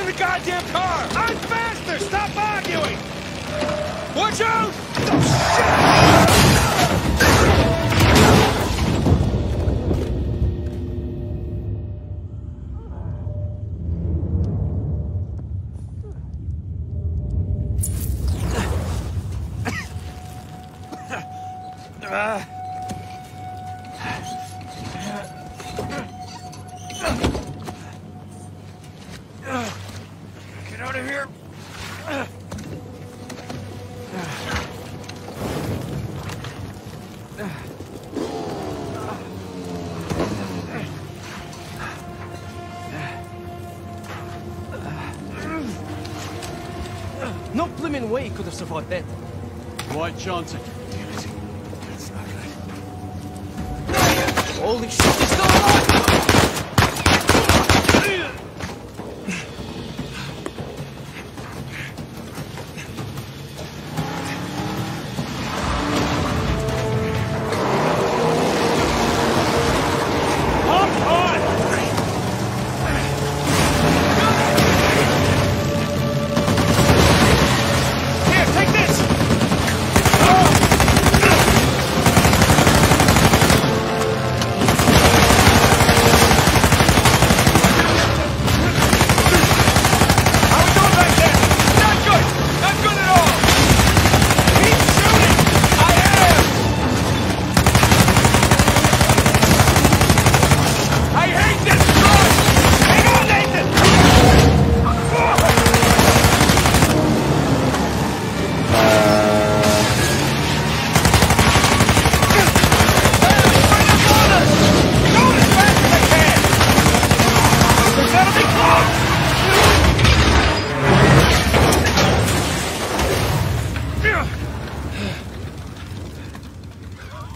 In the goddamn car! I'm faster! Stop arguing! Watch out! Get No blimmin' way he could have survived that. Why chance it? Holy shit, he's still alive!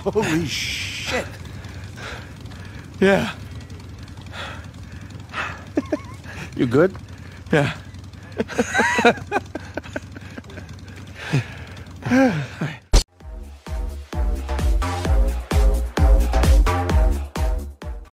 Holy shit. Yeah. You good? Yeah.